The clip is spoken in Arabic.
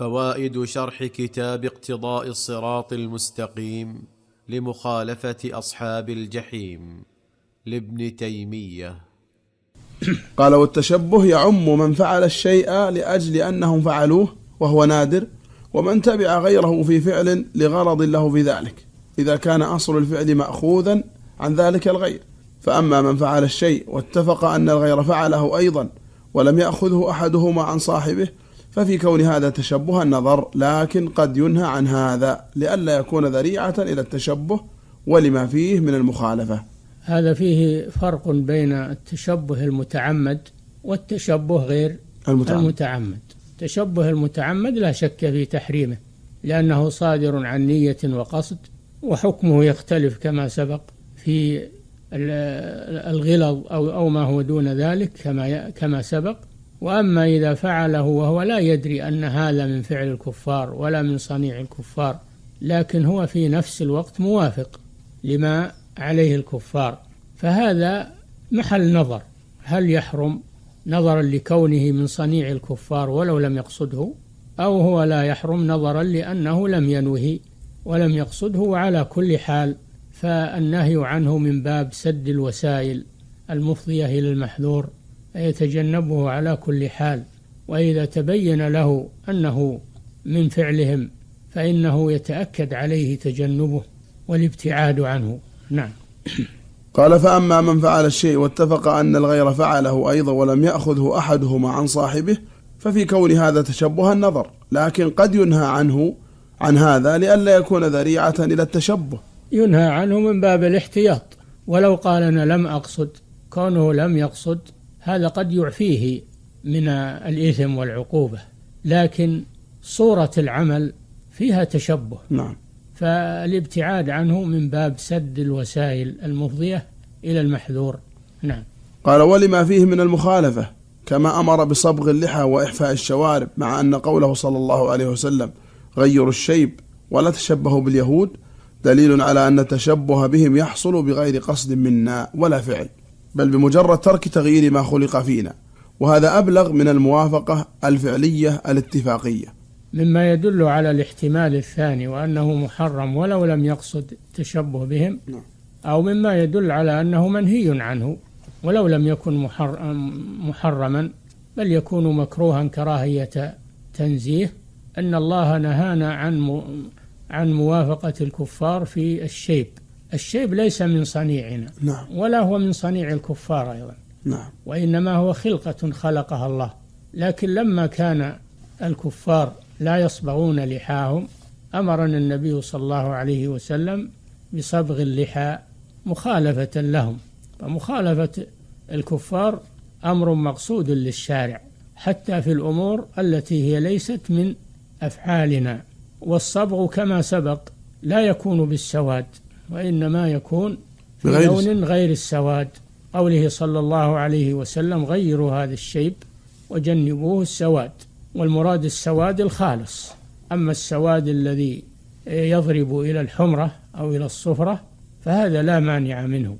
فوائد شرح كتاب اقتضاء الصراط المستقيم لمخالفة أصحاب الجحيم لابن تيمية. قال والتشبه يعم من فعل الشيء لأجل أنهم فعلوه وهو نادر ومن تبع غيره في فعل لغرض له في ذلك. إذا كان أصل الفعل ماخوذا عن ذلك الغير. فأما من فعل الشيء واتفق أن الغير فعله أيضا ولم يأخذه أحدهما عن صاحبه ففي كون هذا تشبه النظر لكن قد ينهى عن هذا لئلا يكون ذريعة إلى التشبه ولما فيه من المخالفة. هذا فيه فرق بين التشبه المتعمد والتشبه غير المتعمد, المتعمد. التشبه المتعمد لا شك في تحريمه لأنه صادر عن نية وقصد وحكمه يختلف كما سبق في الغلظ أو أو ما هو دون ذلك كما كما سبق. وأما إذا فعله وهو لا يدري أن هذا من فعل الكفار ولا من صنيع الكفار لكن هو في نفس الوقت موافق لما عليه الكفار. فهذا محل نظر. هل يحرم نظرا لكونه من صنيع الكفار ولو لم يقصده أو هو لا يحرم نظرا لأنه لم ينوه ولم يقصده؟ وعلى كل حال فالنهي عنه من باب سد الوسائل المفضية إلى المحذور. يتجنبه على كل حال وإذا تبين له أنه من فعلهم فإنه يتأكد عليه تجنبه والابتعاد عنه. نعم. قال فأما من فعل الشيء واتفق أن الغير فعله أيضا ولم يأخذه أحدهما عن صاحبه ففي كون هذا تشبه النظر لكن قد ينهى عنه عن هذا لئلا يكون ذريعة إلى التشبه. ينهى عنه من باب الاحتياط ولو قال أنا لم أقصد كونه لم يقصد هذا قد يعفيه من الإثم والعقوبة لكن صورة العمل فيها تشبه. نعم. فالابتعاد عنه من باب سد الوسائل المفضية إلى المحذور. نعم. قال ولما فيه من المخالفة كما أمر بصبغ اللحى وإحفاء الشوارب مع أن قوله صلى الله عليه وسلم غيروا الشيب ولا تشبهوا باليهود دليل على أن التشبه بهم يحصل بغير قصد منا ولا فعل. بل بمجرد ترك تغيير ما خلق فينا. وهذا أبلغ من الموافقة الفعلية الاتفاقية. مما يدل على الاحتمال الثاني وأنه محرم ولو لم يقصد التشبه بهم نعم. أو مما يدل على أنه منهي عنه ولو لم يكن محرما بل يكون مكروها كراهية تنزيه. أن الله نهانا عن عن موافقة الكفار في الشيب. الشيب ليس من صنيعنا نعم. ولا هو من صنيع الكفار أيضا. نعم. وإنما هو خلقة خلقها الله. لكن لما كان الكفار لا يصبغون لحاهم أمرنا النبي صلى الله عليه وسلم بصبغ اللحى مخالفة لهم. فمخالفة الكفار أمر مقصود للشارع حتى في الأمور التي هي ليست من أفعالنا. والصبغ كما سبق لا يكون بالسواد. وإنما يكون في لون غير السواد. قوله صلى الله عليه وسلم غيروا هذا الشيب وجنبوه السواد. والمراد السواد الخالص. أما السواد الذي يضرب إلى الحمرة أو إلى الصفرة فهذا لا مانع منه.